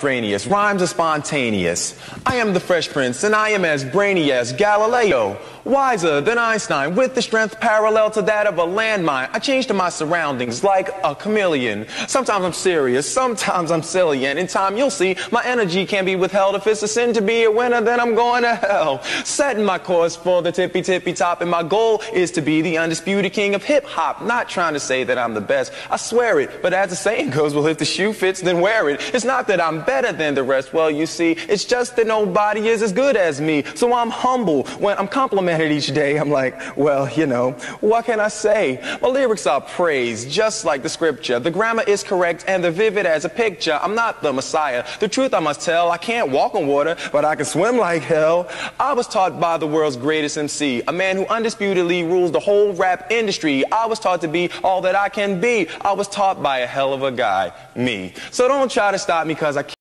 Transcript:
Extraneous, rhymes are spontaneous. I am the Fresh Prince, and I am as brainy as Galileo. Wiser than Einstein, with the strength parallel to that of a landmine. I change to my surroundings like a chameleon. Sometimes I'm serious, sometimes I'm silly, and in time you'll see my energy can be withheld. If it's a sin to be a winner, then I'm going to hell. Setting my course for the tippy tippy top, and my goal is to be the undisputed king of hip hop. Not trying to say that I'm the best, I swear it. But as the saying goes, well, if the shoe fits, then wear it. It's not that I'm better than the rest. Well, you see, it's just that nobody is as good as me. So I'm humble when I'm complimented each day. I'm like, well, you know, what can I say? My lyrics are praised, just like the scripture. The grammar is correct and the vivid as a picture. I'm not the messiah. The truth I must tell, I can't walk on water, but I can swim like hell. I was taught by the world's greatest MC, a man who undisputedly rules the whole rap industry. I was taught to be all that I can be. I was taught by a hell of a guy, me. So don't try to stop me because I can't.